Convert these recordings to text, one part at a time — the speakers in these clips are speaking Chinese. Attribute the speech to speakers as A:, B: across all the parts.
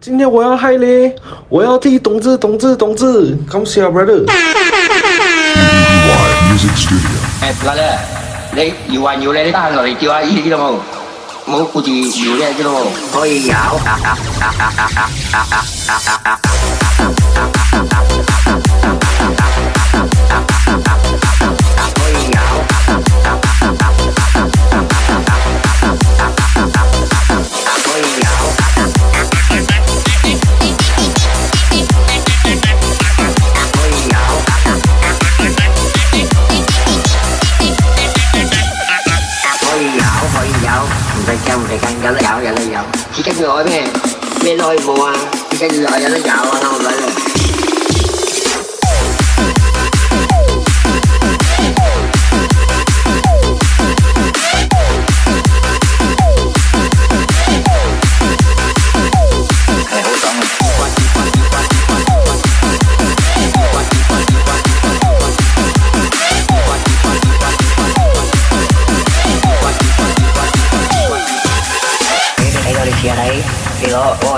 A: 今天我要嗨嘞！我要替同志同志同志感 brother。
B: e 嘞，你有玩有嘞，你打我你叫冇？冇顾知道冇？可以。chỉ cách gọi mẹ mẹ lôi mùa à. chỉ cách gọi cho nó chào không vậy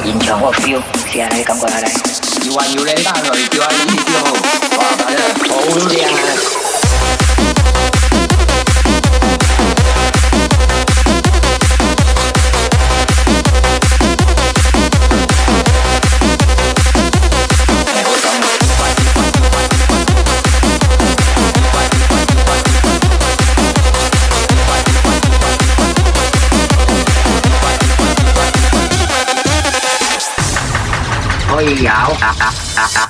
B: 印象我 feel，现在的感觉来要又玩又累，单了又玩累，屌！哇，靠，这好靓啊。
C: mundial. Tá, tá, tá, tá.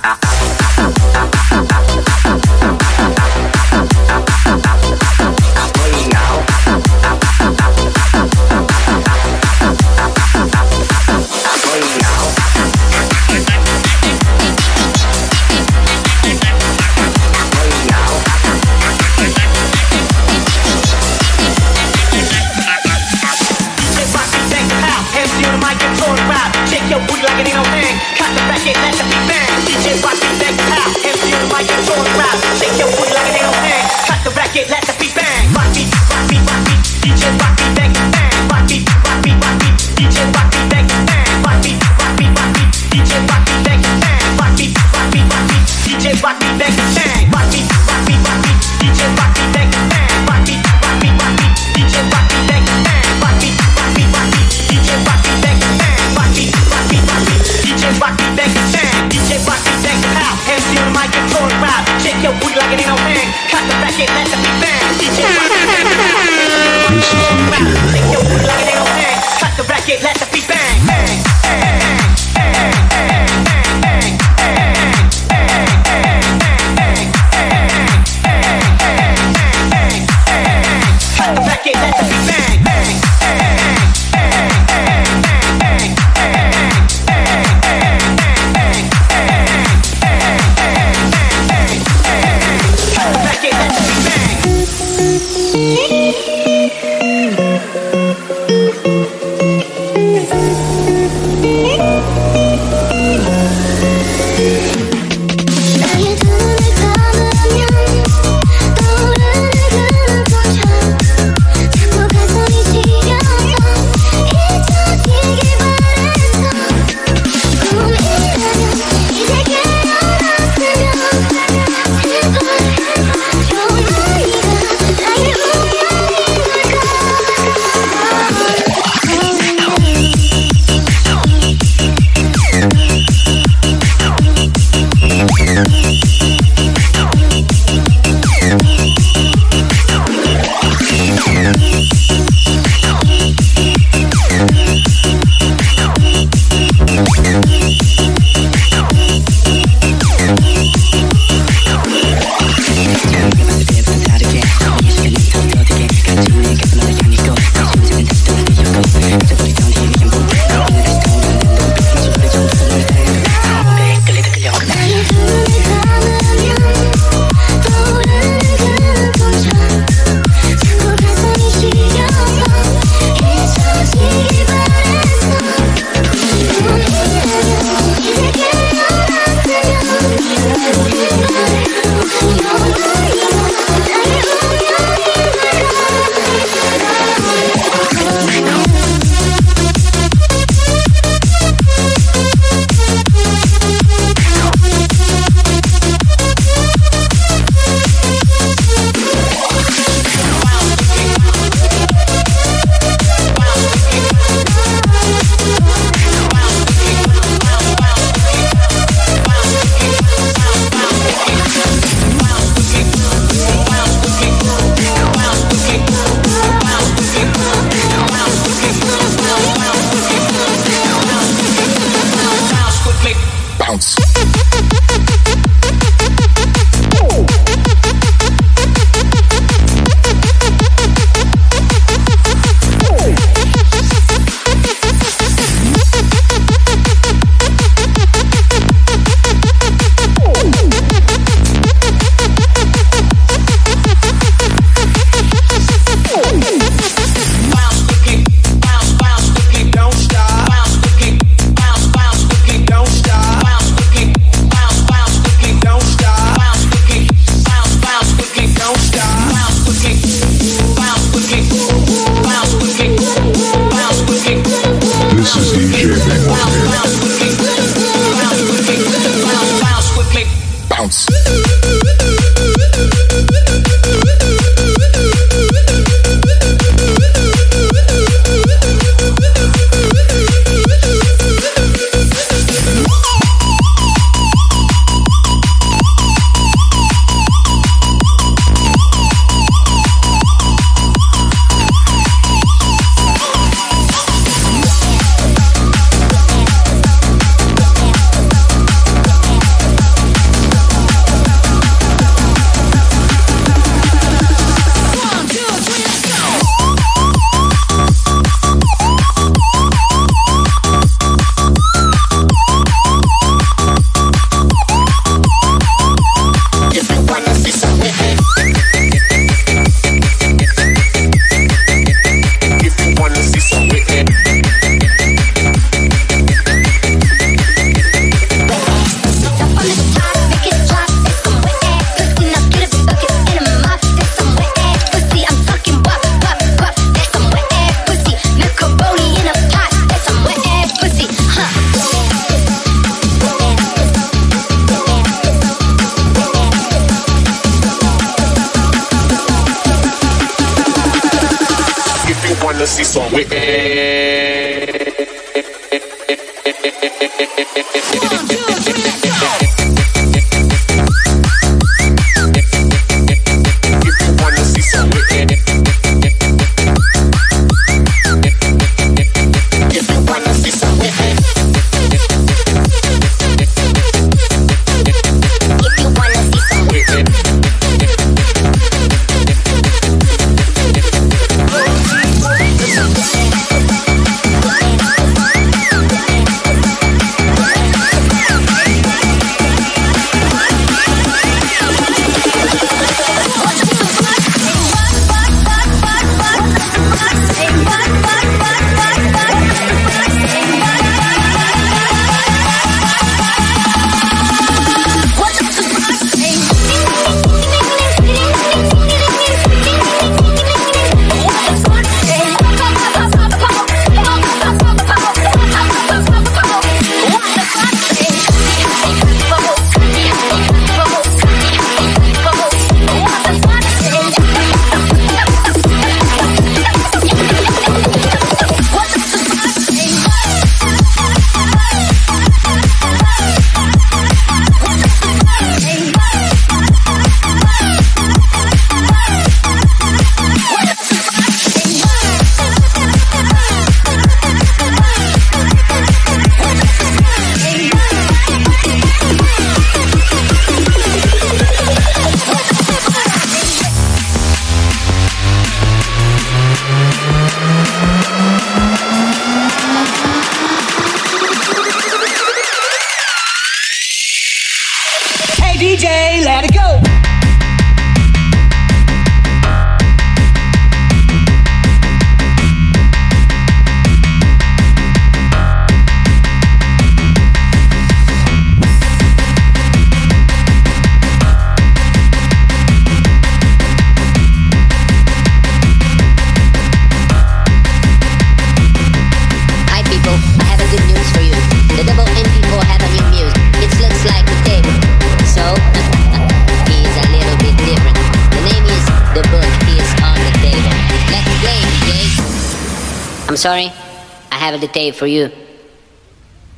C: for you.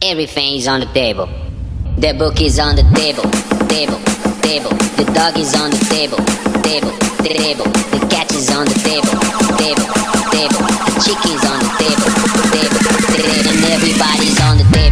C: Everything is on the table. The book is on the table, table, table. The dog is on the table, table, table. The cat is on the table, table, table. The chick is on the table, table, table. And everybody's on the table.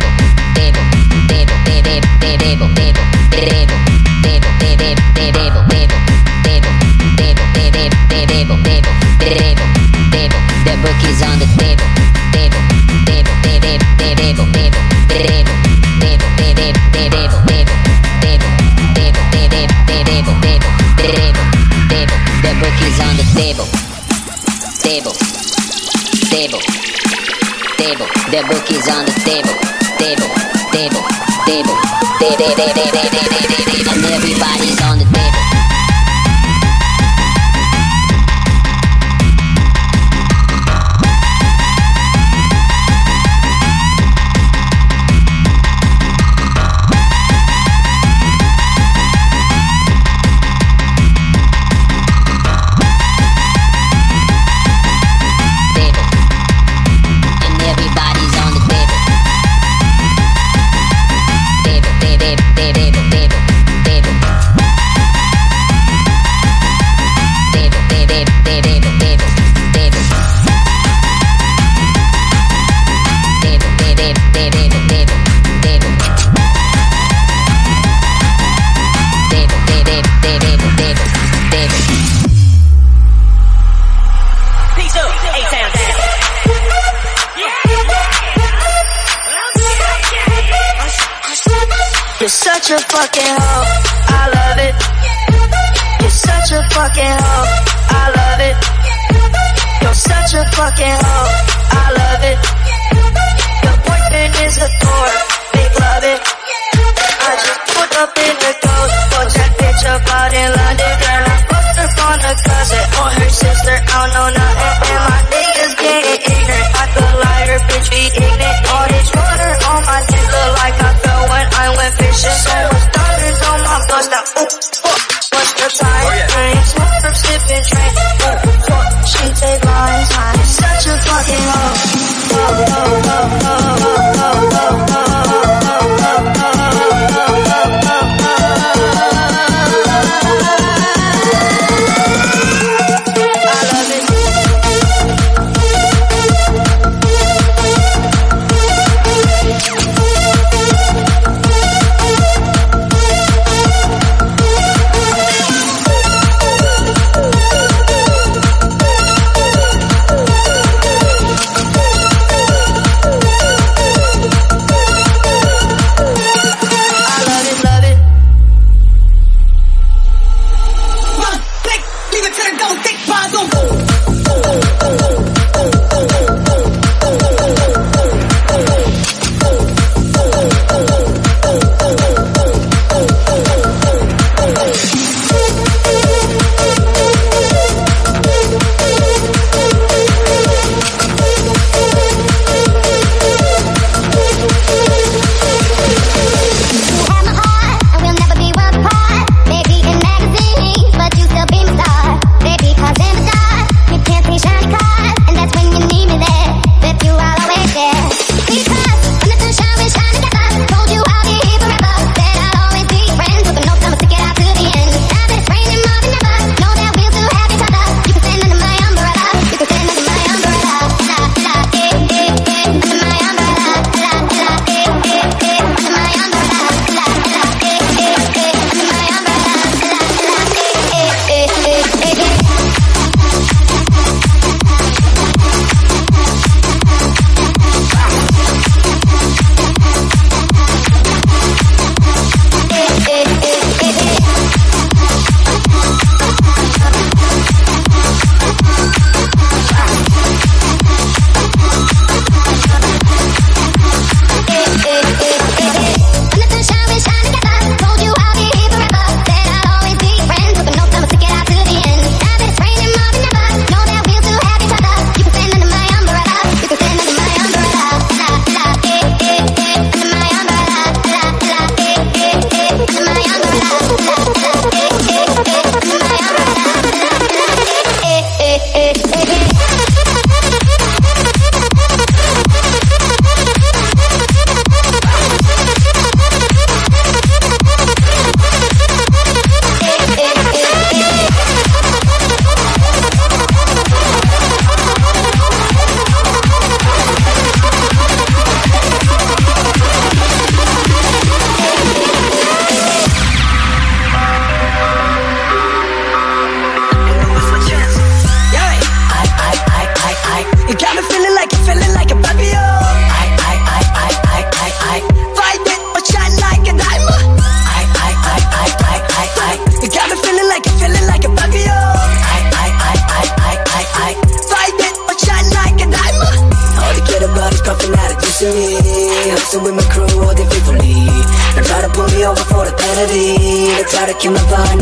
D: you move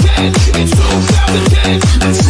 D: 2010, it's 2010.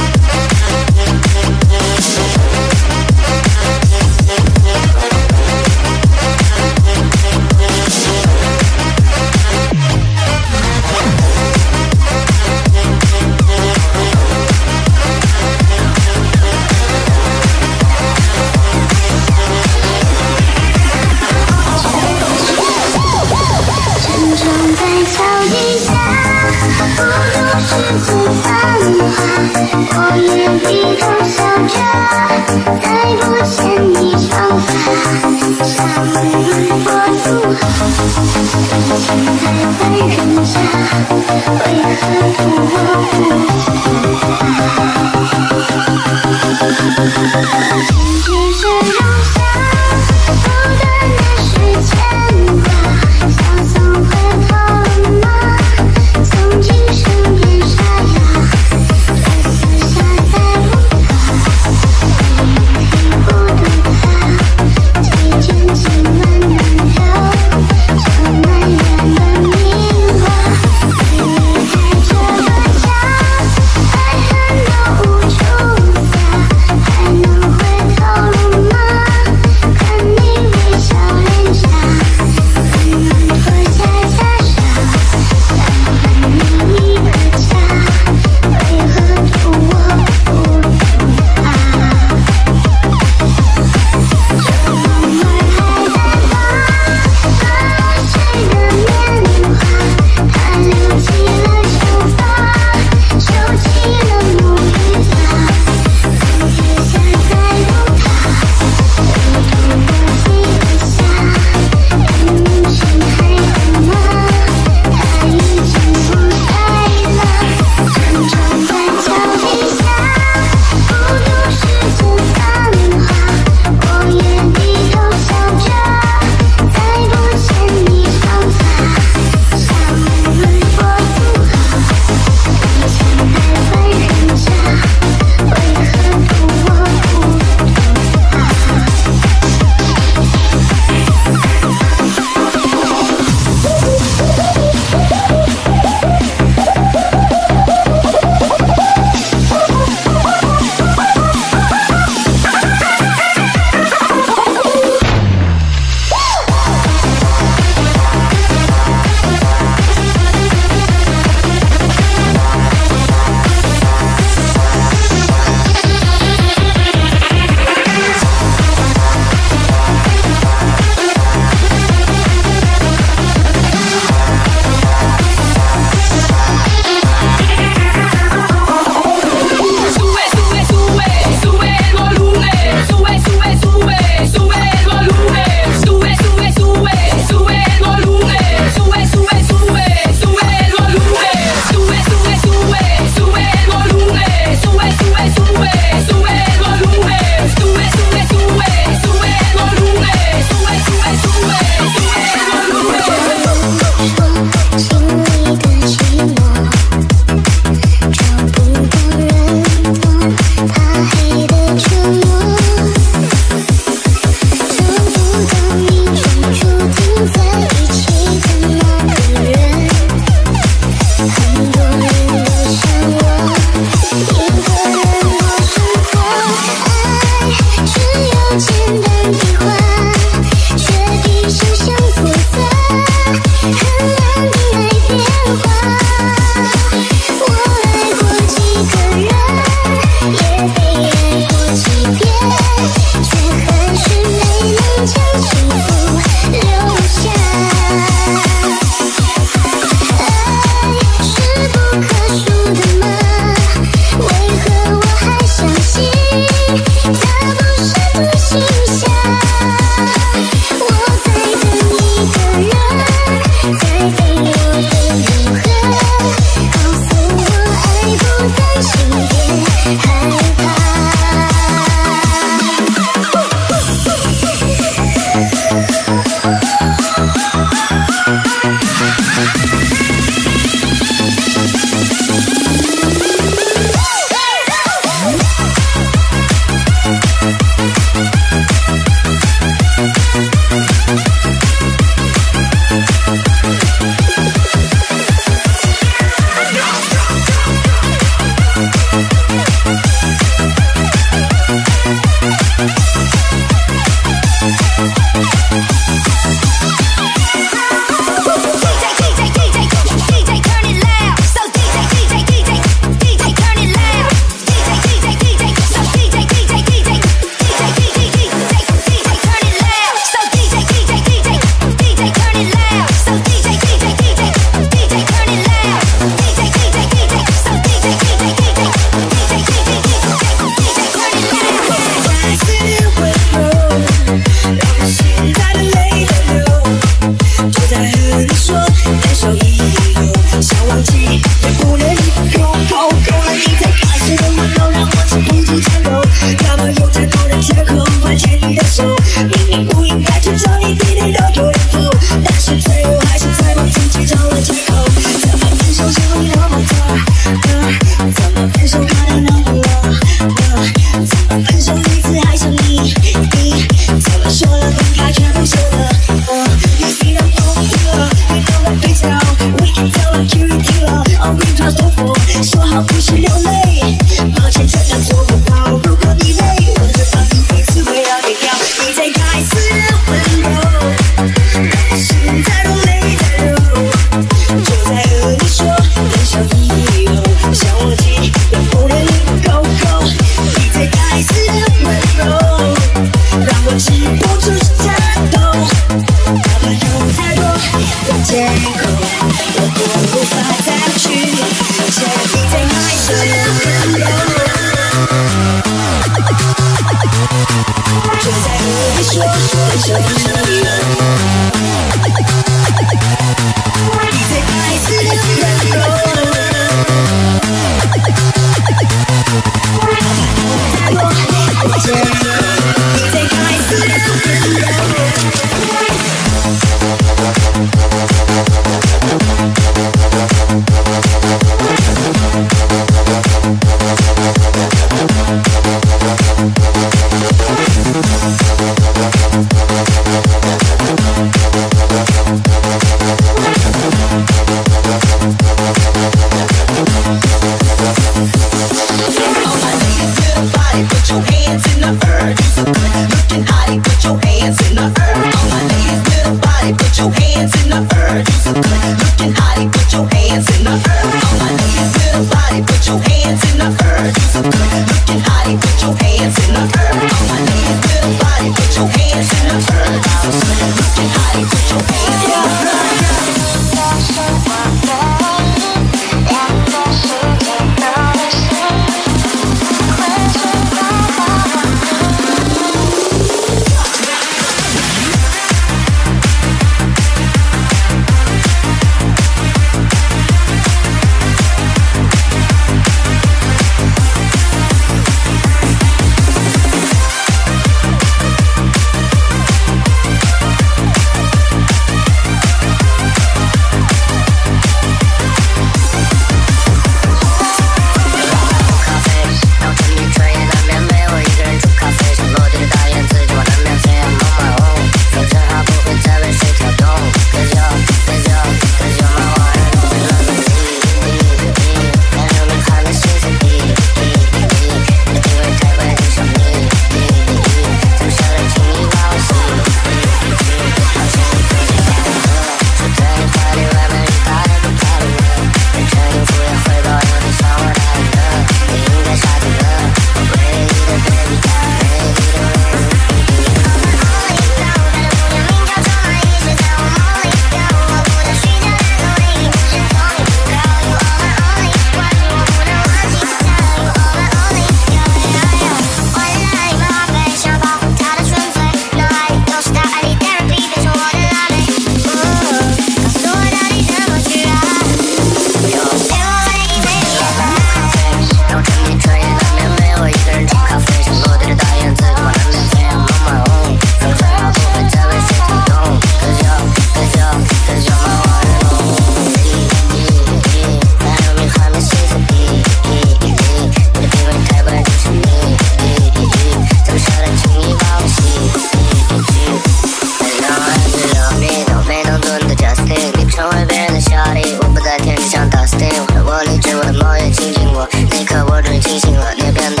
E: 我
F: 也清醒过，
G: 那刻我于
H: 清醒了，你
I: 变
H: 得。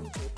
I: Thank you.